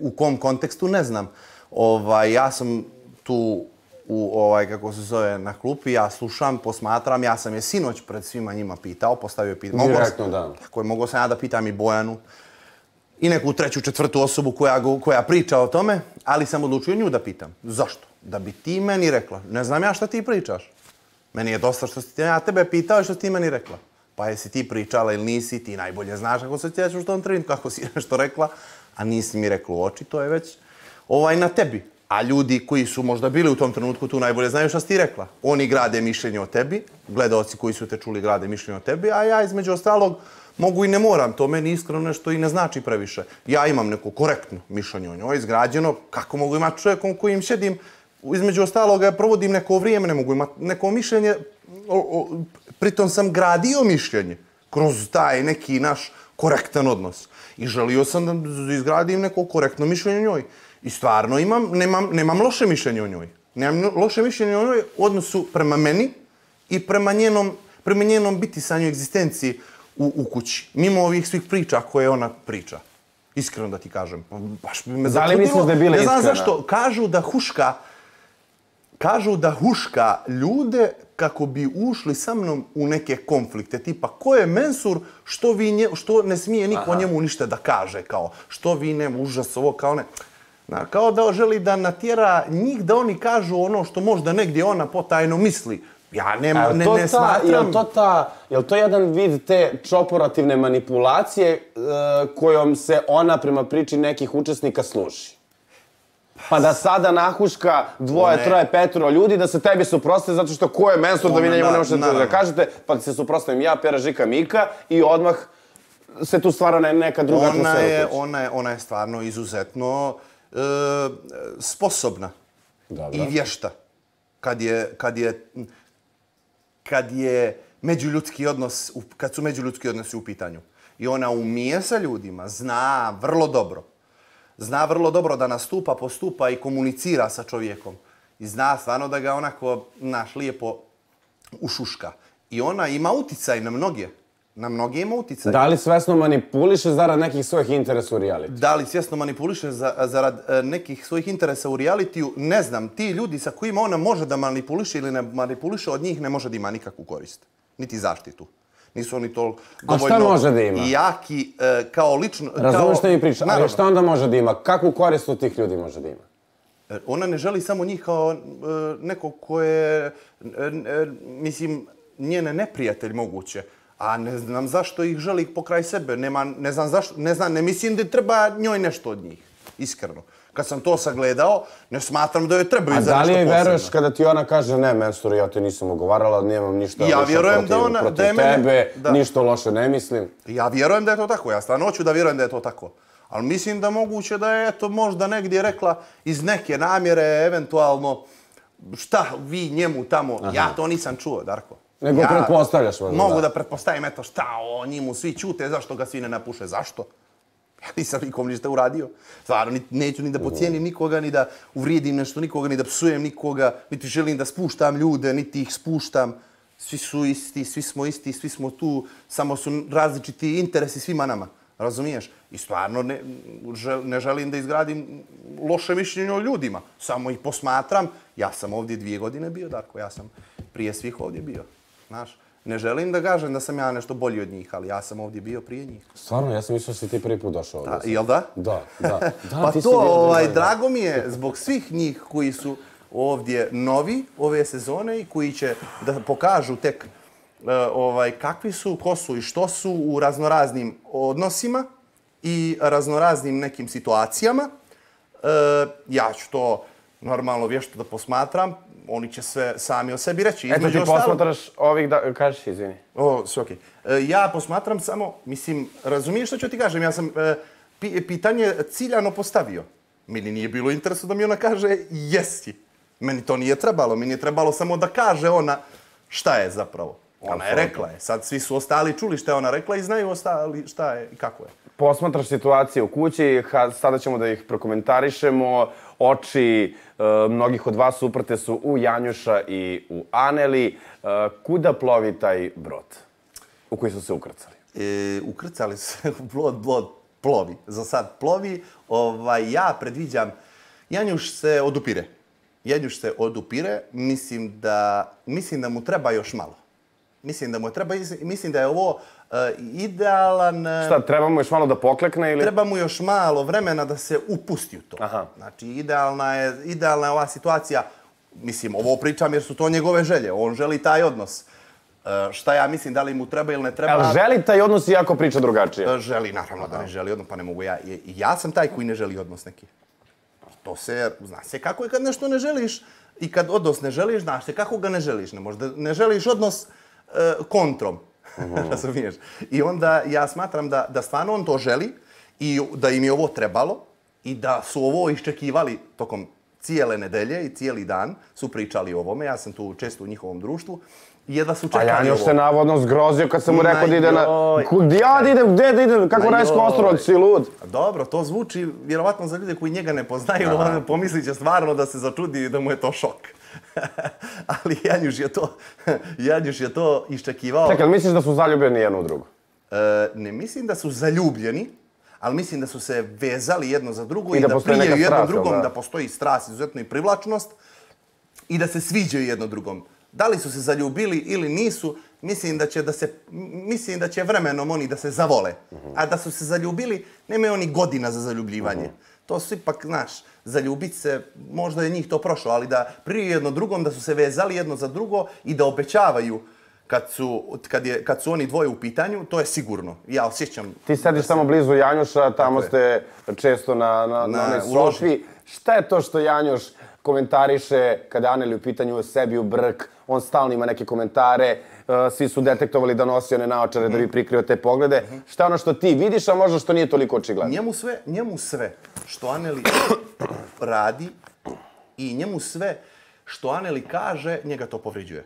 u kom kontekstu, ne znam. Ovaj, ja sam tu u ovaj kako se zove na klupi, ja slušam, posmatram, ja sam je sinoć pred svima njima pitao, postavio pitanje. Direktno, da. Tako je, mogo sam ja da pitam i Bojanu i neku treću, četvrtu osobu koja, koja priča o tome, ali sam odlučio nju da pitam. Zašto? Da bi ti meni rekla. Ne znam ja šta ti pričaš. Meni je dosta što si ti, ja tebe pitao i što si ti meni rekla. Pa jesi ti pričala ili nisi, ti najbolje znaš kako se ćeš u tom trenutku, kako si nešto rekla, a nisi mi rekla u oči, to je već ovaj na tebi. A ljudi koji su možda bili u tom trenutku tu najbolje znaju šta si ti rekla. Oni grade mišljenje o tebi, gledaoci koji su te čuli grade mišljenje o tebi, a ja između ostalog mogu i ne moram, to meni iskreno nešto i ne znači previše. Ja imam neko korektno mišljenje o njoj, izgrađeno, kako mogu imati čovjekom kojim šedim, između ostalog provodim neko vrijeme, ne mogu imati neko mišljenje, o, o, pritom sam gradio mišljenje kroz taj neki naš korektan odnos. I želio sam da izgradim neko korektno mišljenje o njoj. I stvarno imam, nemam, nemam loše mišljenje o njoj. Nemam loše mišljenje o njoj u odnosu prema meni i prema njenom, prema njenom biti sa njoj egzistenciji u, u kući. Mimo ovih svih priča koje ona priča. Iskreno da ti kažem. Baš bi me Da li misliš da je bila iskrena? Ne znam zašto. Kažu da huška, kažu da huška ljude kako bi ušli sa mnom u neke konflikte. Tipa, ko je mensur, što, vi nje, što ne smije niko Aha. njemu ništa da kaže. Kao, što vi ne, užas ovo, kao ne. Na, kao da želi da natjera njih da oni kažu ono što možda negdje ona potajno misli. Ja ne, ne, ne ta, smatram... Je to, ta, je to jedan vid te čoporativne manipulacije uh, kojom se ona prema priči nekih učesnika služi? Pa da sada nahuška dvoje, troje, petro ljudi da se tebi suproste zato što ko je mensur da vi njemu ne možete da kažete, pa se suprostavim ja, Pera, Žika, Mika i odmah se tu stvara neka druga ona je, ona je, ona je stvarno izuzetno e, sposobna Dobro. i vješta kad je, kad je, kad je međuljudski odnos, kad su međuljudski odnosi u pitanju. I ona umije sa ljudima, zna vrlo dobro zna vrlo dobro da nastupa, postupa i komunicira sa čovjekom. I zna stvarno da ga onako naš lijepo ušuška. I ona ima uticaj na mnoge. Na mnoge ima uticaj. Da li svjesno manipuliše zarad nekih svojih interesa u realitiju? Da li svjesno manipuliše za, zarad e, nekih svojih interesa u realitiju? Ne znam. Ti ljudi sa kojima ona može da manipuliše ili ne manipuliše, od njih ne može da ima nikakvu korist. Niti zaštitu nisu oni to dovoljno... A šta može da ima? Jaki, e, kao lično... Razumiješ što mi priča, ali šta onda može da ima? Kakvu korist od tih ljudi može da ima? E, ona ne želi samo njih kao e, neko ko je, mislim, njene neprijatelj moguće. A ne znam zašto ih želi pokraj sebe. Nema, ne znam zašto, ne znam, ne mislim da treba njoj nešto od njih. Iskreno kad sam to sagledao, ne smatram da joj treba za nešto posebno. A da li je veruješ kada ti ona kaže, ne, mensur, ja te nisam ogovarala, nemam ništa ja vjerujem protiv, da ona, protiv da mene, tebe, da. ništa loše ne mislim. Ja vjerujem da je to tako, ja stvarno hoću da vjerujem da je to tako. Ali mislim da moguće da je eto možda negdje rekla iz neke namjere, eventualno, šta vi njemu tamo, Aha. ja to nisam čuo, Darko. Nego ja pretpostavljaš. Mogu da. da pretpostavim, eto, šta o njemu svi čute, zašto ga svi ne napuše, zašto? Ja nisam nikom ništa uradio. Stvarno, neću ni da pocijenim nikoga, ni da uvrijedim nešto nikoga, ni da psujem nikoga, niti želim da spuštam ljude, niti ih spuštam. Svi su isti, svi smo isti, svi smo tu, samo su različiti interesi svima nama. Razumiješ? I stvarno ne, ne želim da izgradim loše mišljenje o ljudima. Samo ih posmatram. Ja sam ovdje dvije godine bio, Darko. Ja sam prije svih ovdje bio. Znaš? Ne želim da kažem da sam ja nešto bolji od njih, ali ja sam ovdje bio prije njih. Stvarno, ja sam mislio da si ti prvi put došao ovdje. Da, jel da? Da, da. da pa to, ovaj, drago mi je zbog svih njih koji su ovdje novi ove sezone i koji će da pokažu tek uh, ovaj kakvi su, ko su i što su u raznoraznim odnosima i raznoraznim nekim situacijama. Uh, ja ću to normalno vješto da posmatram, oni će sve sami o sebi reći. Eto ti ostalo... posmatraš ovih da... Kažeš, izvini. O, sve okej. Okay. E, ja posmatram samo, mislim, razumiješ što ću ti kažem? Ja sam e, pitanje ciljano postavio. Meni nije bilo interesa da mi ona kaže jesi. Meni to nije trebalo. Meni je trebalo samo da kaže ona šta je zapravo. Ona je rekla je. Sad svi su ostali čuli šta je ona rekla i znaju ostali šta je i kako je. Posmatraš situacije u kući, sada ćemo da ih prokomentarišemo oči e, mnogih od vas uprte su u Janjuša i u Aneli. E, kuda plovi taj brod u koji su se ukrcali? E, ukrcali se u brod, brod plovi. Za sad plovi. Ovaj, ja predviđam, Janjuš se odupire. Janjuš se odupire. Mislim da, mislim da mu treba još malo. Mislim da mu treba, mislim da je ovo uh, idealan... Uh, Šta, treba mu još malo da poklekne ili... Treba mu još malo vremena da se upusti u to. Aha. Znači, idealna je, idealna je ova situacija. Mislim, ovo pričam jer su to njegove želje. On želi taj odnos. Uh, šta ja mislim, da li mu treba ili ne treba... Jel želi taj odnos iako priča drugačije? Uh, želi, naravno da ne želi odnos, pa ne mogu ja. Ja sam taj koji ne želi odnos neki. To se, zna se kako je kad nešto ne želiš i kad odnos ne želiš, znaš se kako ga ne želiš. Ne, možda ne želiš odnos E, kontrom. Razumiješ? I onda ja smatram da, da stvarno on to želi i da im je ovo trebalo i da su ovo iščekivali tokom cijele nedelje i cijeli dan su pričali o ovome. Ja sam tu često u njihovom društvu. Je da su čekali A Janjo ovo. se navodno zgrozio kad sam mu rekao da ide na... Gdje ja da idem? Gdje da idem? Kako rajsko ostrovo, si lud? Dobro, to zvuči vjerovatno za ljude koji njega ne poznaju, on pomislit će stvarno da se začudi i da mu je to šok. Ali Janjuš je to, Janjuš je to iščekivao. Čekaj, misliš da su zaljubljeni jedno u drugo? E, ne mislim da su zaljubljeni, ali mislim da su se vezali jedno za drugo I i, da da, postoji prijaju neka jedno strast, drugom, da? da? postoji strast, izuzetno i privlačnost i da se sviđaju jedno drugom. Da li su se zaljubili ili nisu, mislim da će da se mislim da će vremenom oni da se zavole. A da su se zaljubili, nemaju oni godina za zaljubljivanje. To su ipak, znaš, zaljubit se, možda je njih to prošlo, ali da prije jedno drugom, da su se vezali jedno za drugo i da obećavaju kad su, kad, je, kad su oni dvoje u pitanju, to je sigurno. Ja osjećam... Ti sediš tamo blizu Janjuša, tamo ste često na, na, na, Na- onoj u loži. sofi. Šta je to što Janjuš komentariše kada Aneli u pitanju o sebi u brk, on stalno ima neke komentare, uh, svi su detektovali da nosi one naočare da bi prikrio te poglede. Šta je ono što ti vidiš, a možda što nije toliko očigledno? Njemu sve, njemu sve što Aneli radi i njemu sve što Aneli kaže, njega to povređuje.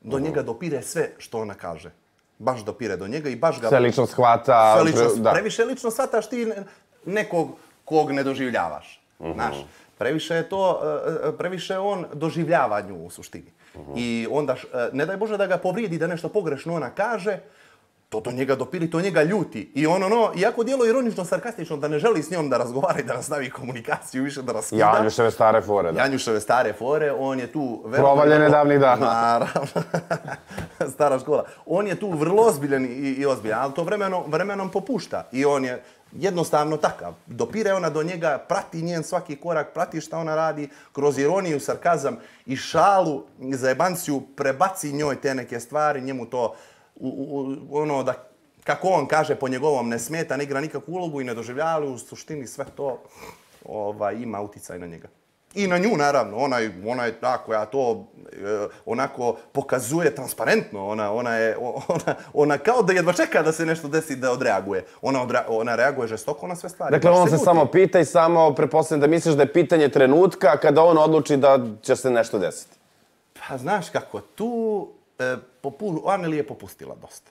Do njega dopire sve što ona kaže. Baš dopire do njega i baš ga... Sve lično shvata. Sve lično, da. Previše lično shvataš ti nekog kog ne doživljavaš. Znaš, previše je to, e, e, previše on doživljavanju u suštini. I onda, e, ne daj Bože da ga povrijedi, da nešto pogrešno ona kaže, to do njega dopiri, to njega ljuti. I on ono, iako djelo ironično, sarkastično, da ne želi s njom da razgovara i da nastavi komunikaciju, više da raskida. Janjuševe stare fore, da. Janjuševe stare fore, on je tu... Provaljene davnih dana. Naravno. Stara škola. On je tu vrlo ozbiljan i, i ozbiljan, ali to vremenom, vremenom popušta. I on je jednostavno takav. Dopire ona do njega, prati njen svaki korak, prati šta ona radi, kroz ironiju, sarkazam i šalu, za jebanciju prebaci njoj te neke stvari, njemu to, u, u, ono da, kako on kaže, po njegovom ne smeta, ne igra nikakvu ulogu i ne doživljava, u suštini sve to ovaj, ima uticaj na njega. I na nju, naravno. Ona, je- ona je ta koja to e, onako pokazuje transparentno. Ona, ona, je, ona, ona kao da jedva čeka da se nešto desi da odreaguje. Ona, odra, ona reaguje žestoko na sve stvari. Dakle, Baš on se ljuti. samo pita i samo prepostavljam da misliš da je pitanje trenutka kada on odluči da će se nešto desiti. Pa znaš kako, tu e, popu, Aneli je popustila dosta.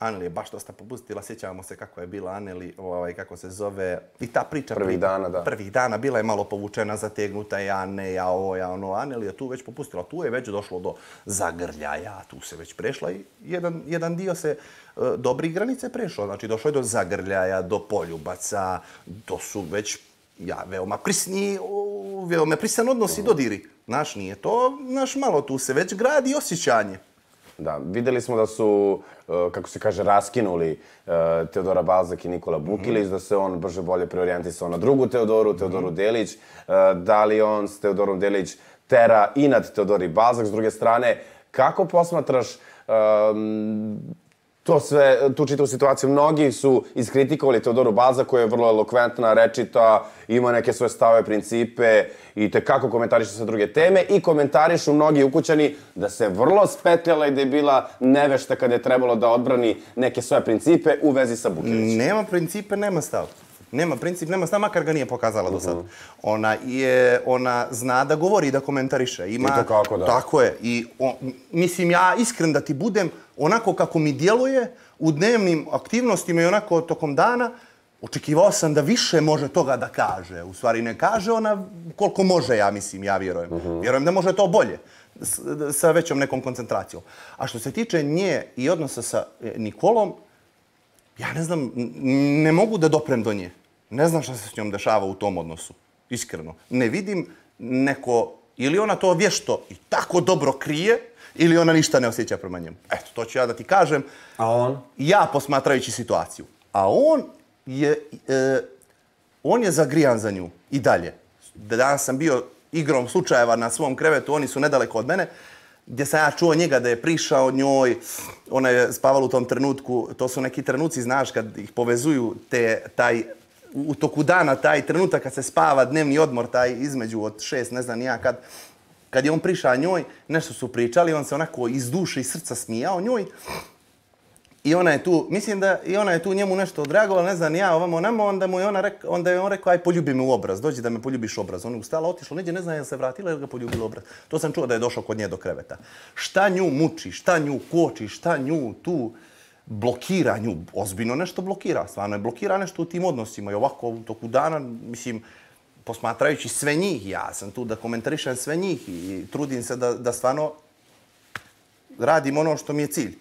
Aneli je baš dosta popustila, sjećamo se kako je bila Aneli, ovaj, kako se zove, i ta priča... Prvih pri- dana, da. Prvih dana bila je malo povučena, zategnuta, ja ne, ja ovo, ja ono, Aneli je tu već popustila. Tu je već došlo do zagrljaja, tu se već prešla i jedan, jedan dio se e, dobrih granice prešao. Znači, došlo je do zagrljaja, do poljubaca, to su već ja, veoma prisni, veoma prisan odnos i dodiri. Znaš, nije to, znaš, malo tu se već gradi osjećanje. Da, videli smo da su, e, kako se kaže, raskinuli e, Teodora Balzak i Nikola Bukilić, da se on brže bolje preorijentisao na drugu Teodoru, Teodoru Delić. E, Da li on s Teodorom Delić tera i nad Teodori Balzak, s druge strane, kako posmatraš em, to sve, tu čitavu situaciju, mnogi su iskritikovali Teodoru Baza koja je vrlo elokventna, rečita, ima neke svoje stave, principe i te kako komentariše sa druge teme i komentarišu mnogi ukućani da se vrlo spetljala i da je bila nevešta kada je trebalo da odbrani neke svoje principe u vezi sa Bukilićem. Nema principe, nema stav. Nema princip, nema stav, makar ga nije pokazala do sad. Ona, je, ona zna da govori i da komentariše. Ima, I to kako da. Tako je. I on, mislim, ja iskren da ti budem, onako kako mi djeluje u dnevnim aktivnostima i onako tokom dana, očekivao sam da više može toga da kaže. U stvari ne kaže ona koliko može, ja mislim, ja vjerujem. Vjerujem da može to bolje s- sa većom nekom koncentracijom. A što se tiče nje i odnosa sa e, Nikolom, Ja ne znam, ne mogu da doprem do nje. Ne znam šta se s njom dešava u tom odnosu. Iskreno. Ne vidim neko, ili ona to vješto i tako dobro krije, ili ona ništa ne osjeća prema njemu. Eto, to ću ja da ti kažem. A on? Ja posmatrajući situaciju. A on je, e, on je zagrijan za nju i dalje. Danas sam bio igrom slučajeva na svom krevetu, oni su nedaleko od mene, gdje sam ja čuo njega da je prišao njoj, ona je spavala u tom trenutku, to su neki trenuci, znaš, kad ih povezuju te, taj, u toku dana, taj trenutak kad se spava, dnevni odmor, taj između od šest, ne znam ja kad, kad je on prišao njoj, nešto su pričali, on se onako iz duše i srca smijao njoj, I ona je tu, mislim da i ona je tu njemu nešto odreagovala, ne znam, ja ovamo namo, onda mu je ona rekao, onda je on rekao, aj poljubi me u obraz, dođi da me poljubiš u obraz. Ona je ustala, otišla, neđe, ne znam, je se vratila ili ga poljubila u obraz. To sam čuo da je došao kod nje do kreveta. Šta nju muči, šta nju koči, šta nju tu blokira nju, ozbiljno nešto blokira, stvarno je blokira nešto u tim odnosima i ovako u toku dana, mislim, posmatrajući sve njih, ja sam tu da komentarišem sve njih i trudim se da, da stvarno radim ono što mi je cilj.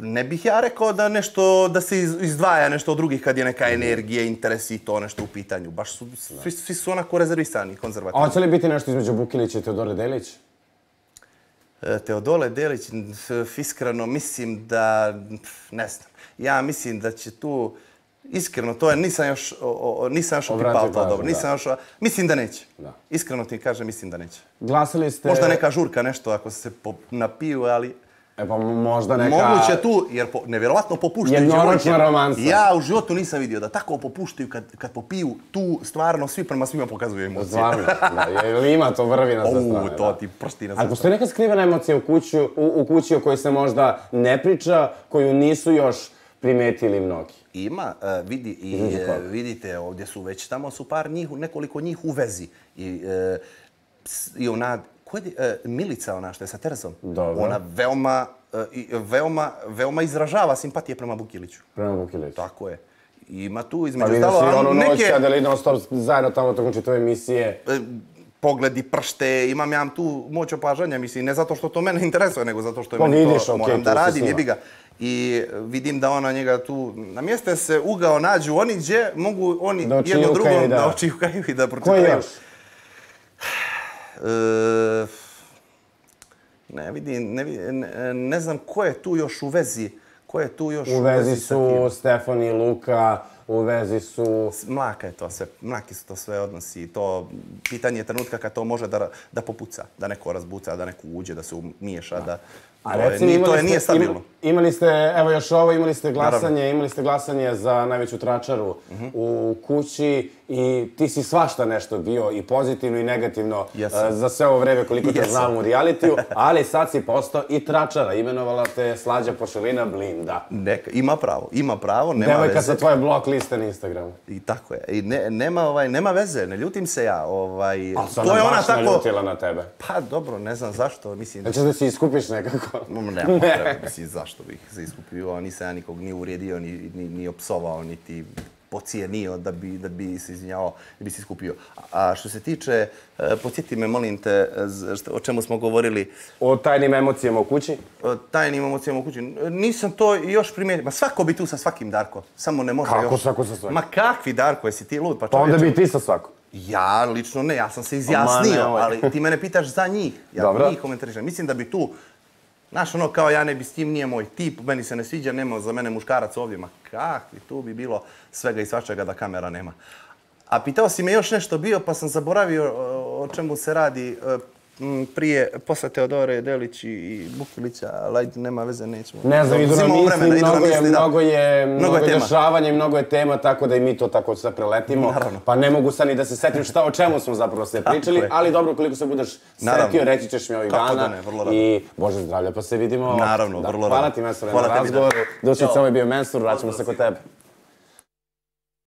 Ne bih ja rekao da nešto da se iz- izdvaja nešto od drugih kad je neka energija, interes i to nešto u pitanju. Baš su svi, svi su onako rezervisani, A konzervativni. hoće li biti nešto između Bukilića i Teodore Delić? E, Teodole Delić, iskreno mislim da, ne znam, ja mislim da će tu, iskreno, to je, nisam još, o, o, nisam još opipao to dobro, da. nisam još, mislim da neće. Da. Iskreno ti kažem, mislim da neće. Glasali ste... Možda neka žurka, nešto, ako se po, napiju, ali... E pa možda neka... Moguće tu, jer po, nevjerovatno popuštaju Jednoročna romansa. Ja u životu nisam vidio da tako popuštaju kad, kad popiju tu stvarno svi prema svima pokazuju emocije. Stvarno, da, jer ima to vrvina sa strane. to da. ti prsti na A sve postoji neka skrivena emocija u, kuću, u, u kući o kojoj se možda ne priča, koju nisu još primetili mnogi? Ima, e, vidi, i, koga? vidite, ovdje su već tamo su par njih, nekoliko njih u vezi. I, ps- i ona, ko je, e, Milica ona što je sa Teresom, Dobro. ona veoma, e, i veoma, veoma izražava simpatije prema Bukiliću. Prema Bukiliću. Tako je. I Ima tu Pa između vidio si ostalo, onu ali noć neke kada li non stop zajedno tamo tokom čitave emisije. e, pogledi, pršte, imam ja tu moć opažanja, mislim, ne zato što to mene interesuje, nego zato što je Pa meni vidiš, to, okej, moram da radim, jebi ga. I vidim da ona njega tu, namjeste se ugao nađu oni gdje mogu oni Da jedno drugom da. da očijukaju i da pročitaju. je još? Ne vidim, ne, vidim, ne, ne znam ko je tu još u vezi, ko je tu još U vezi sa kim. su Stefani i Luka, u vezi su... Mlaka je to sve, mlaki su to sve odnosi i to pitanje je trenutka kad to može da, da popuca, da neko razbuca, da neko uđe, da se umiješa, da... A to je, reci mi, nije, to je, nije stabilno. ima- Imali ste, evo još ovo, imali ste glasanje, Naravno. imali ste glasanje za najveću tračaru u kući i ti si svašta nešto bio i pozitivno i negativno Jesam. e, za sve ovo vreme koliko te Jesam. znam u realitiju, ali sad si postao i tračara, imenovala te Slađa Pošelina Blinda. Neka, ima pravo, ima pravo, nema Devojka veze. sa tvoje blok liste na Instagramu. I tako je. I ne, nema, ovaj, nema veze, ne ljutim se ja. Ovaj, A to je ona tako... naljutila na tebe. Pa dobro, ne znam zašto, mislim... Hoćeš da se iskupiš nekako? Nema potrebe, mislim, zašto bih se iskupio, nisam ja nikog ni uvrijedio, ni, ni, ni opsovao, niti pocijenio da bi, da bi se izvinjavao, da bi se iskupio. A što se tiče, e, podsjeti me, molim te, o čemu smo govorili, O tajnim emocijama u kući? o tajnim emocijama u kući. Nisam to još primijetio. Ma svako bi tu sa svakim, Darko. Samo ne može Kako još. svako sa svakim? Ma kakvi, Darko, jesi ti lud? Pa, Pa onda bi ti sa svakom. Ja lično ne, ja sam se izjasnio, ne, ovaj. ali ti mene pitaš za njih. Ja Dobro. njih komentarišem. Mislim da bi tu, znaš ono kao ja ne bi s tim, nije moj tip, meni se ne sviđa, nema za mene muškarac ovdje. Ma kakvi, tu bi bilo svega i svačega da kamera nema. A pitao si me još nešto bio, pa sam zaboravio o, čemu se radi e, prije, posle Teodore Delić i- Bukilića, ali ajde, nema veze, nećemo. Ne znam, idu na Uzimamo misli, mnogo je, misli, da. mnogo je, mnogo je dešavanja i mnogo je tema, tako da i mi to tako sve preletimo. Naravno. Pa ne mogu sad ni da se setim šta, o čemu smo zapravo sve pričali, ali dobro, koliko se budeš Naravno. setio, reći ćeš mi ovih Kako dana. da ne, vrlo rado. I Bože zdravlja, pa se vidimo. Naravno, vrlo Hvala rado. ti, Mensur, na Hvala da. razgovoru. Dušica, ovo je bio Mensur, vraćamo se kod tebe.